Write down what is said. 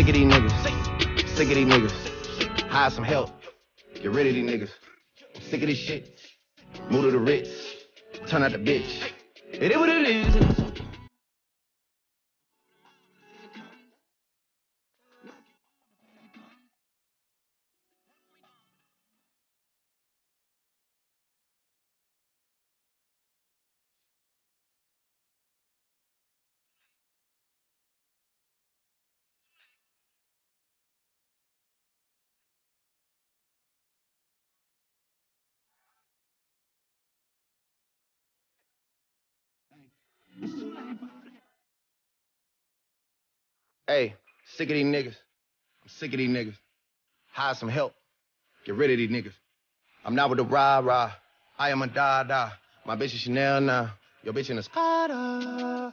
Sick of these niggas. Sick of these niggas. Hire some help. Get rid of these niggas. Sick of this shit. Move to the Ritz. Turn out the bitch. It is what it is. Hey, sick of these niggas. I'm sick of these niggas. Hire some help. Get rid of these niggas. I'm not with the rah rah. I am a da da. My bitch is Chanel now. Your bitch in a Spada.